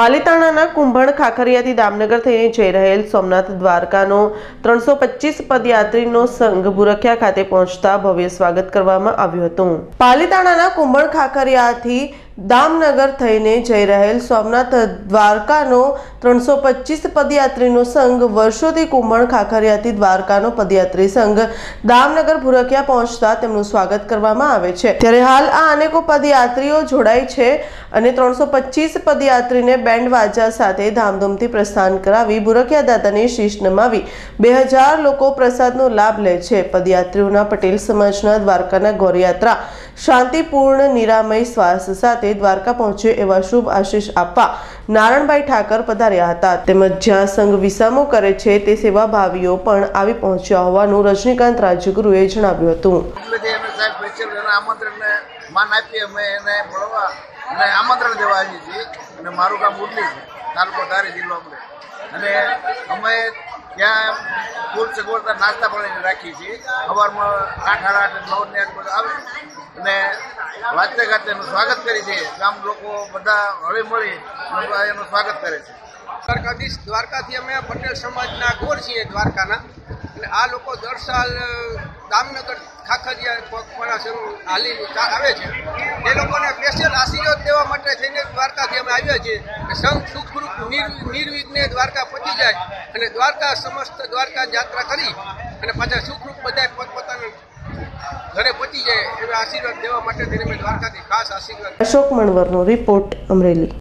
પાલિતાણાના કુંભણ ખાખરિયાથી દામનગર થઈને જઈ રહેલ સોમનાથ દ્વારકાનો ત્રણસો પચીસ પદયાત્રીનો સંઘ બુરખિયા ખાતે પહોંચતા ભવ્ય સ્વાગત કરવામાં આવ્યું હતું. પાલીતાણાના કુંભણ ખાખરિયાથી દામનગર થઈને જઈ રહેલ સોમનાથ દ્વારકાનો ત્રણસો પચીસ પદયાત્રીનો સંઘ વર્ષોથી કુંભણ ખાખરિયાથી દ્વારકાનો પદયાત્રી સંઘ દામનગર ભુરખિયા પહોંચતા તેમનું સ્વાગત કરવામાં આવે છે. ત્યારે હાલ આ અનેકો પદયાત્રીઓ જોડાય છે અને ત્રણસો પચીસ પદયાત્રીને બેન્ડ વાજા સાથે ધામધૂમથી પ્રસ્થાન કરાવી ભુરખિયા દાદાની શીશ નમાવી બે હજાર લોકો પ્રસાદનો લાભ લે છે. પદયાત્રીઓના પટેલ સમાજના દ્વારકાના ગૌરયાત્રા શાંતિપૂર્ણ, નિરામય શ્વાસ સાથે દ્વારકા પહોંચે એવા શુભ આશીષ આપવા નારણભાઈ ઠાકર પધાર્યા હતા. તેમજ જ્યાં સંઘ વિસામો કરે છે તે સેવાભાવીઓ પણ આવી પહોંચ્યા હોવાનું રજનીકાંત રાજગુરુએ જણાવ્યું હતું. અને અમે ત્યાં ફૂલ સગવડતા નાસ્તા પણ રાખીએ છીએ. સવારમાં આઠ આઠ નવ ને આઠ બધા આવે. અને વાંચતે ગાતે એનું સ્વાગત કરી છે ગામ લોકો બધા હળી મળી એનું સ્વાગત કરે છે. દ્વારકાધીશ, દ્વારકાથી અમે પટેલ સમાજના ગોર છીએ દ્વારકાના. અને આ લોકો દર સાલ દામનગર, ખાખરિયા પગપાળા સંઘ હાલી આવે છે. એ લોકોને સ્પેશિયલ આશીર્વાદ દેવા માટે અમે આવ્યા છીએ સંઘ સુખરૂપ નિર્વિઘ્ને દ્વારકા પહોંચી જાય અને દ્વારકા સમસ્ત દ્વારકા યાત્રા કરી અને પાછા સુખરૂપ બધા પોતપોતાના ઘરે પહોંચી જાય એવા આશીર્વાદ દેવા માટે અમે દ્વારકાથી ખાસ આશીર્વાદ અશોક મણવરનો રિપોર્ટ અમરેલી.